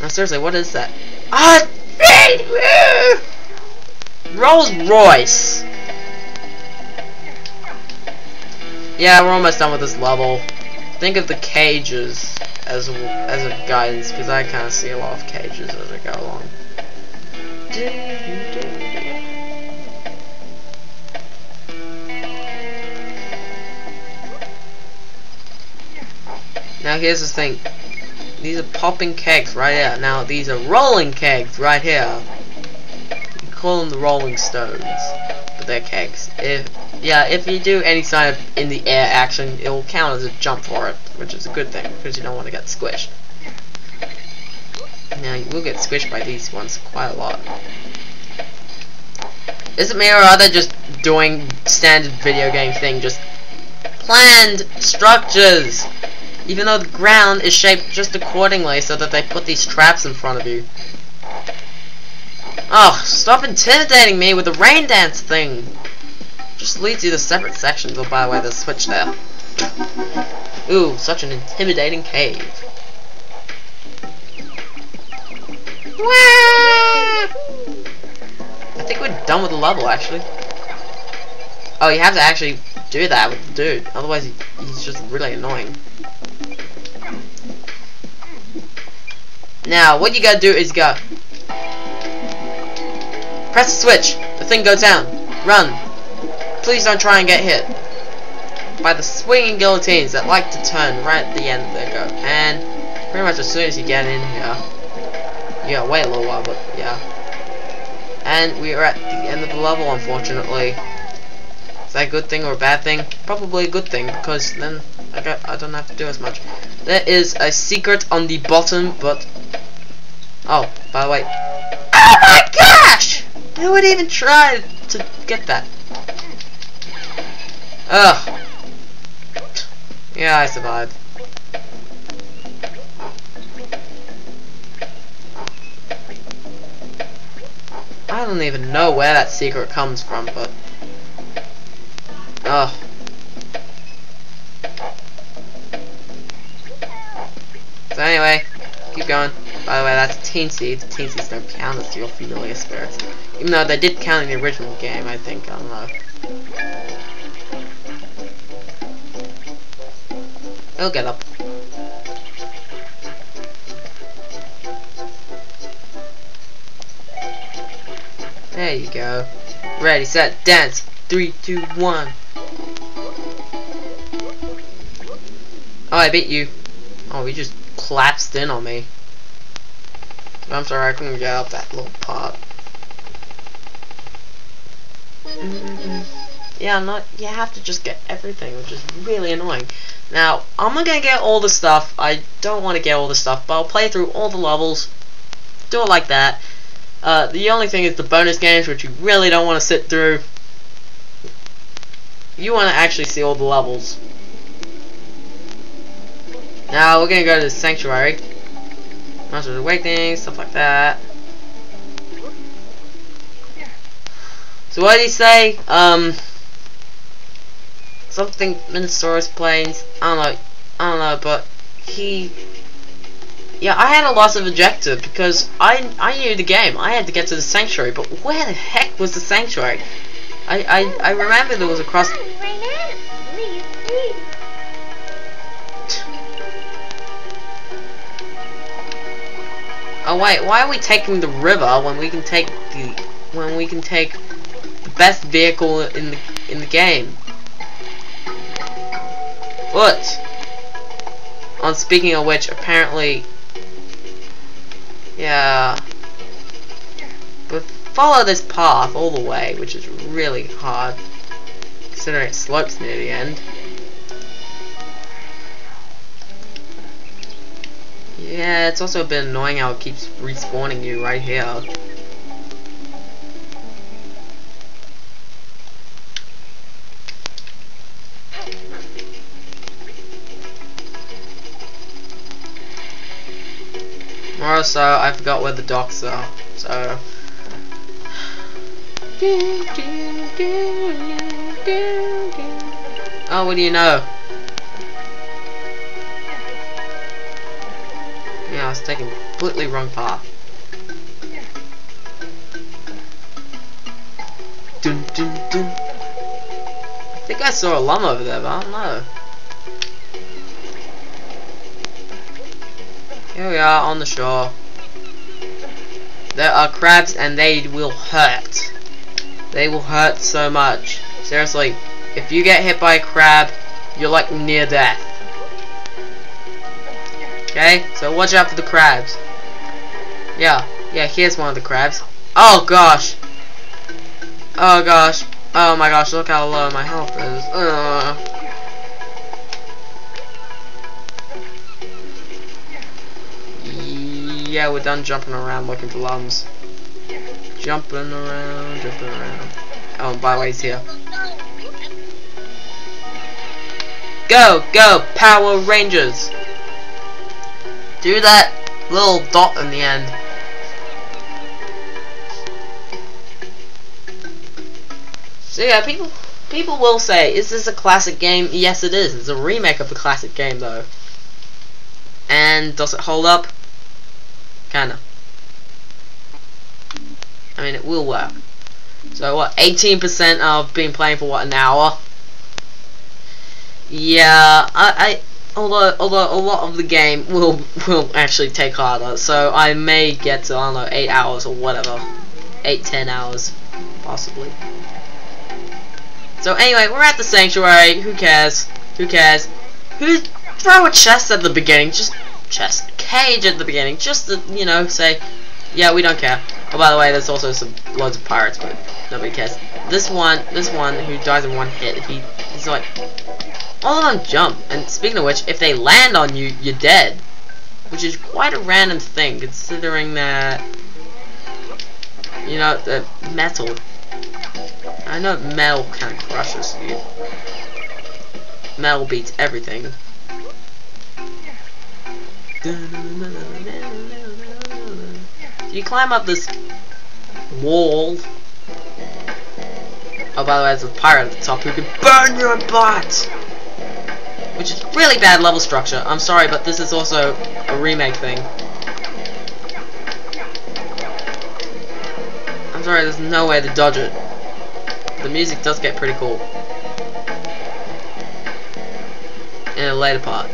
No, seriously, what is that? Ah! Rolls Royce! Yeah, we're almost done with this level. Think of the cages as as a guidance, because I kind of see a lot of cages as I go along. Now here's the thing. These are popping kegs right here. Now these are rolling kegs right here. You call them the Rolling Stones, but they're kegs. If yeah, if you do any kind of in the air action, it will count as a jump for it, which is a good thing because you don't want to get squished. Now you will get squished by these ones quite a lot. Is it me or are they just doing standard video game thing, just planned structures? Even though the ground is shaped just accordingly so that they put these traps in front of you. Oh, stop intimidating me with the rain dance thing! Just leads you to separate sections. Oh, by the way, there's a switch there. Ooh, such an intimidating cave. I think we're done with the level, actually. Oh, you have to actually do that with the dude. Otherwise, he, he's just really annoying. Now, what you gotta do is go. Press the switch. The thing goes down. Run. Please don't try and get hit. By the swinging guillotines that like to turn right at the end. There go. And pretty much as soon as you get in here, gotta wait a little while, but yeah. And we are at the end of the level, unfortunately. Is that a good thing or a bad thing? Probably a good thing, because then I, got, I don't have to do as much. There is a secret on the bottom, but... Oh, by the way... Oh my gosh! Who would even try to get that? Ugh. Yeah, I survived. I don't even know where that secret comes from, but... Ugh. So anyway, keep going. By the way, that's Teensies. Teen Seeds don't count as your familiar spirits. Even though they did count in the original game, I think. I don't know. He'll get up. There you go. Ready, set, dance. Three, two, one. Oh, I beat you. Oh, he just collapsed in on me. I'm sorry, I couldn't get out that little. Mm-hmm. Yeah, not. You have to just get everything, which is really annoying. Now, I'm not gonna get all the stuff. I don't want to get all the stuff, but I'll play through all the levels. Do it like that. Uh, the only thing is the bonus games, which you really don't want to sit through. You want to actually see all the levels. Now, we're gonna go to the Sanctuary. Monsters Awakening, stuff like that. So what did he say? Um, something Minosaurus planes. I don't know. I don't know, but he. Yeah, I had a loss of objective because I I knew the game. I had to get to the sanctuary, but where the heck was the sanctuary? I I I remember there was a cross. Oh wait, why are we taking the river when we can take the when we can take the best vehicle in the in the game? What? On speaking of which, apparently, yeah, but follow this path all the way, which is really hard, considering it slopes near the end. Yeah, it's also a bit annoying how it keeps respawning you right here. Also, I forgot where the docks are, so... Oh, what do you know? I was taking completely wrong path. Dun, dun, dun. I think I saw a llama over there, but I don't know. Here we are on the shore. There are crabs and they will hurt. They will hurt so much. Seriously, if you get hit by a crab, you're like near death. Okay, so watch out for the crabs. Yeah, yeah, here's one of the crabs. Oh gosh. Oh gosh. Oh my gosh, look how low my health is. Ugh. Yeah, we're done jumping around looking for lums. Jumping around, jumping around. Oh, by the way, he's here. Go, go, Power Rangers! Do that little dot in the end. So yeah, people people will say, is this a classic game? Yes it is. It's a remake of a classic game though. And does it hold up? Kinda. I mean it will work. So what, 18% of been playing for what, an hour? Yeah, I, I although although a lot of the game will will actually take harder, so I may get to I don't know eight hours or whatever, eight ten hours, possibly. So anyway, we're at the sanctuary. Who cares? Who cares? Who throw a chest at the beginning? Just chest cage at the beginning, just to you know say, yeah, we don't care. Oh, by the way, there's also some loads of pirates, but nobody cares. This one, this one who dies in one hit, he he's like all of them jump, and speaking of which, if they land on you, you're dead. Which is quite a random thing, considering that, you know, the metal. I know metal kind of crushes you. Metal beats everything. you climb up this wall. Oh, by the way, there's a pirate at the top who can burn your butt! Which is really bad level structure. I'm sorry, but this is also a remake thing. I'm sorry, there's no way to dodge it. The music does get pretty cool. In a later part.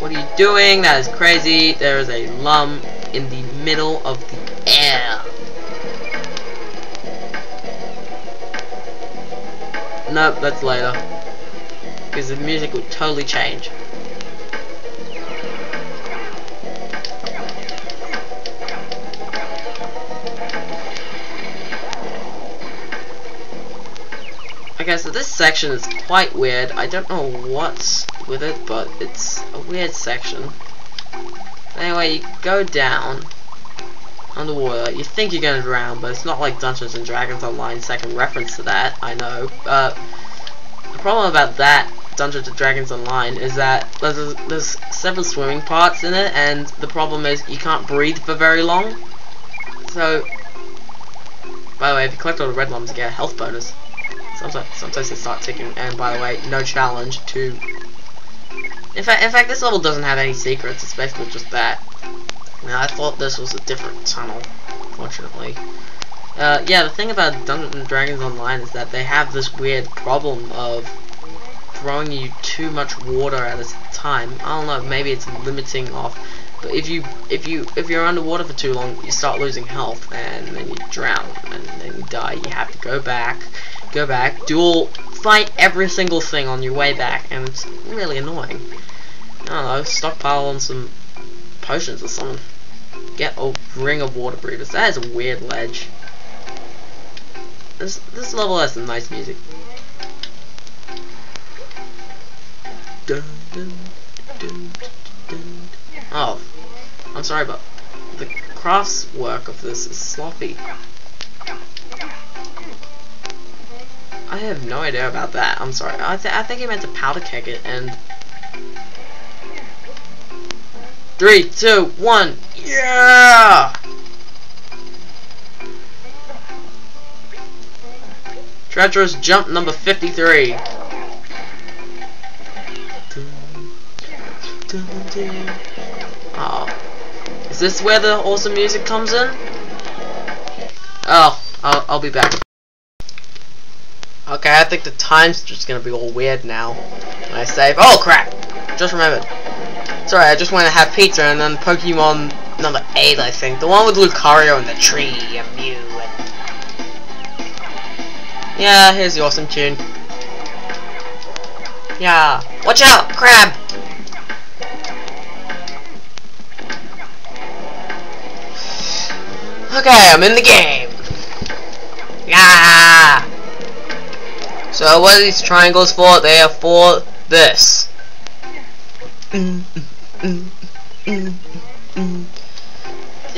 What are you doing? That is crazy. There is a lum in the middle of the air. Nope, that's later. Because the music would totally change. Okay, so this section is quite weird. I don't know what's with it, but it's a weird section. Anyway, you go down underwater. You think you're to drown, but it's not like Dungeons and Dragons Online second reference to that, I know. The problem about that Dungeons and Dragons Online is that there's, there's several swimming parts in it, and the problem is you can't breathe for very long. So, by the way, if you collect all the red lums, you get a health bonus. Sometimes, sometimes they start ticking, and by the way, no challenge to... In fact, in fact, this level doesn't have any secrets, it's basically just that. Now, I thought this was a different tunnel, fortunately. Uh, yeah, the thing about Dungeons & Dragons Online is that they have this weird problem of throwing you too much water at a time. I don't know, maybe it's limiting off. But if you if you if you're underwater for too long, you start losing health, and then you drown, and then you die. You have to go back, go back, do all, fight every single thing on your way back, and it's really annoying. I don't know, stockpile on some potions or something. Get a ring of water breathers. That is a weird ledge. This this level has some nice music. Dun, dun, dun, oh, I'm sorry, but the crafts work of this is sloppy. I have no idea about that. I'm sorry. I, th I think he meant to powder keg it and Three, two, one. Yeah! Treacherous jump number 53. Oh. Is this where the awesome music comes in? Oh, I'll, I'll be back. Okay, I think the time's just gonna be all weird now. When I save. Oh crap! Just remembered. Sorry, I just went to have pizza and then Pokemon number 8, I think. The one with Lucario and the tree and Mew. And... Yeah, here's the awesome tune. Yeah. Watch out! Crab! Okay, I'm in the game. Yeah. So what are these triangles for? They are for this. Mm, mm, mm,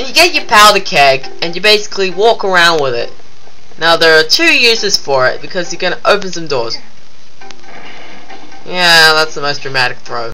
you get your powder keg and you basically walk around with it. Now there are two uses for it because you're gonna open some doors. Yeah, that's the most dramatic throw.